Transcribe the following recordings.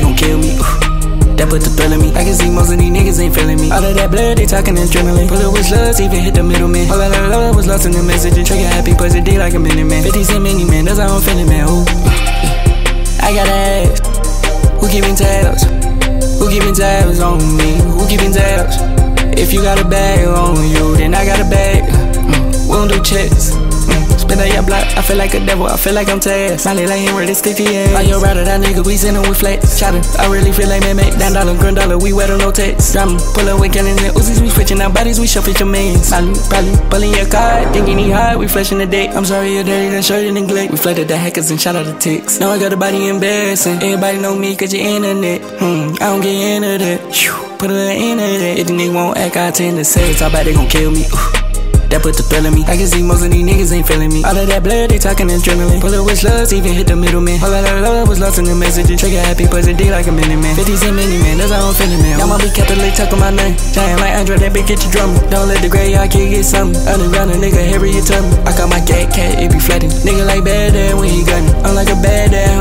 they gon' kill me. That put the thrill in me. I can see most of these niggas ain't feeling me. All of that blood, they talking adrenaline. Pull it with slugs, even hit the middleman. All of that love was lost in the message. Trigger happy, but it like a minute man. 50 cent mini man, that's how I'm feeling, man. Ooh, I got ass. Who keeping tabs? Who keeping tabs on me? Who keeping tabs? If you got a bag on you, then I got a bag. I feel like a devil, I feel like I'm Taz. Molly like him ready sticky ass. All your rider, that nigga, we sending with flex. Shopping, I really feel like man, make down dollar, grand dollar, we wet on no text. Drama, pull up with cannon and Uzis, we switching our bodies, we shuffle your mans. Probably, probably, pulling your card, thinking he hot, we flashing the dick. I'm sorry, you're dirty, then shirt and neglect. We flooded the hackers and shot out the ticks. Now I got a body embarrassing. Everybody know me, cause you internet. Hmm, I don't get into that. Put it into that. If the nigga won't act, I tend to say it's all bad, they gon' kill me. Ooh. That put the thrill in me. I can see most of these niggas ain't feeling me. All of that blood, they talking adrenaline. Bullet was lost, even hit the middleman. All of that love was lost in the messages. Trigger happy, pussy D like a mini man. 50 cent mini man, that's how I'm feeling, man. Now my be Catholic talking my name. Giant like Andre, that bitch get your drummer. Don't let the graveyard kid get something. Underground, a nigga, Harry, you tell me. I got my cat, cat, it be flatting. Nigga like bad when he got me. I'm like a bad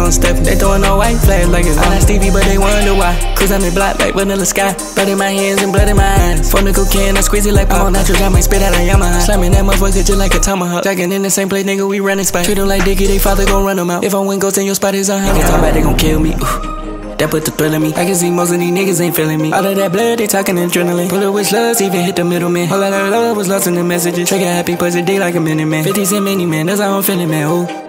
I'm. They throwing no white flags like it's not Stevie, but they wonder why. Cause I'm in black like vanilla sky. Blood in my hands and blood in my eyes. Phone nickel can, I squeeze it like I'm on natural, I might spit out a Yamaha. Slamming that motherfucker just like a tomahawk. Jacking in the same place, nigga, we running spot. Treat them like Dickie, they father gon' run them out. If I win ghost in your spot is. Talk about they gon' kill me. Ooh. That put the thrill in me. I can see most of these niggas ain't feeling me. All of that blood, they talking adrenaline. Bullet with slugs, even hit the middleman. All of that love was lost in the messages. Trigger happy, pussy D like a mini man. 50 cent mini man, that's how I'm feeling, man. Ooh.